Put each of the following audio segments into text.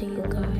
to you, God.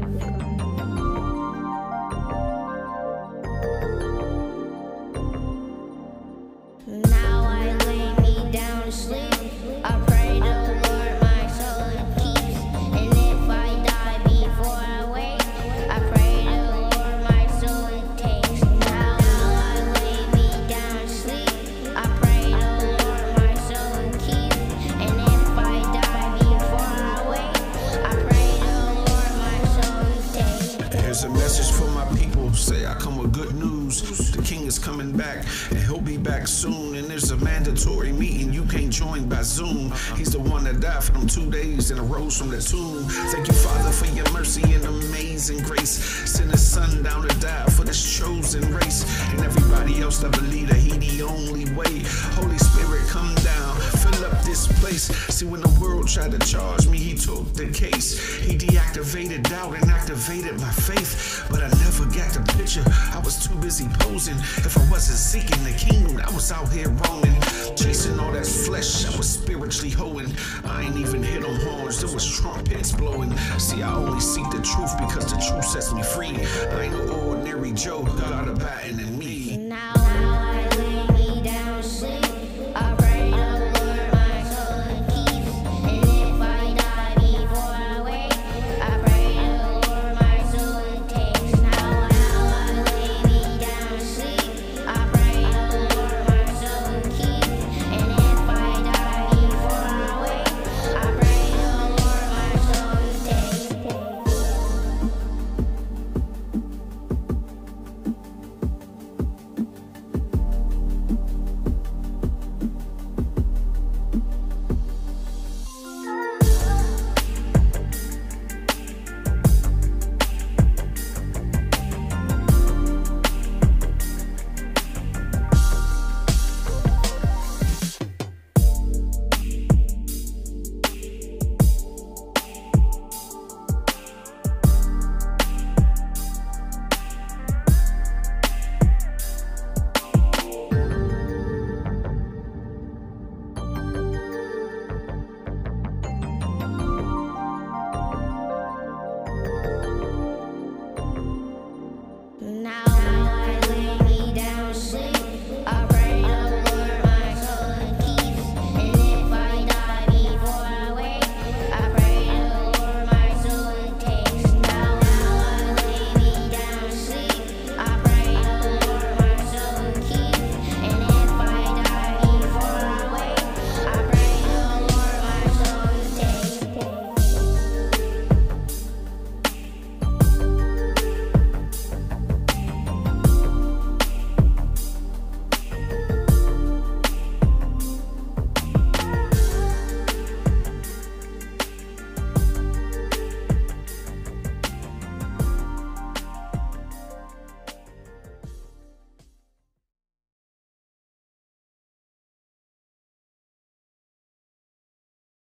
Message for my people. Say I come with good news. The king is coming back, and he'll be back soon. And there's a mandatory meeting you can't join by Zoom. He's the one that died for them two days and arose from the tomb. Thank you, Father, for your mercy and amazing grace. Send his son down to die for this chosen race. And everybody else that believe that he the only way. See, when the world tried to charge me, he took the case. He deactivated doubt and activated my faith. But I never got the picture. I was too busy posing. If I wasn't seeking the kingdom, I was out here roaming. Chasing all that flesh, I was spiritually hoeing. I ain't even hit on horns, there was trumpets blowing. See, I only seek the truth because the truth sets me free. I ain't no ordinary Joe, God abiding in me.